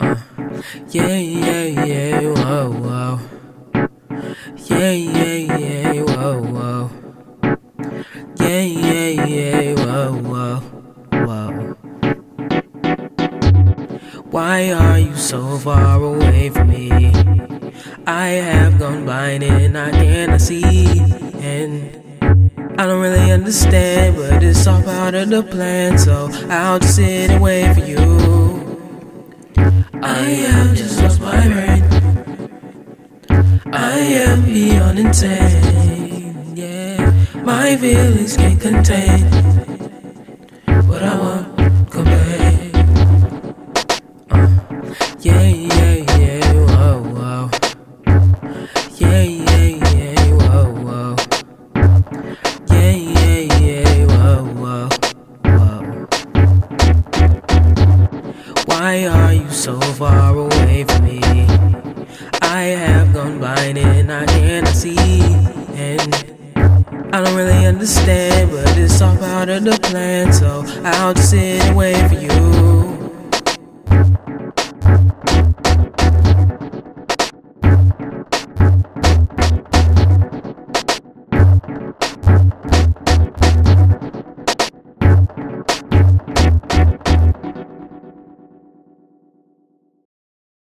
Yeah, yeah, yeah, whoa, whoa. Yeah, yeah, yeah, whoa, whoa. Yeah, yeah, yeah, whoa, whoa, whoa. Why are you so far away from me? I have gone blind and I cannot see. And I don't really understand, but it's all part of the plan. So I'll just sit and wait for you. I have just lost my brain. I am beyond insane. Yeah, my feelings can't contain what I want complain. Uh, yeah, yeah, Why are you so far away from me? I have gone blind and I cannot see. And I don't really understand, but it's all part of the plan. So I'll just sit and wait for you.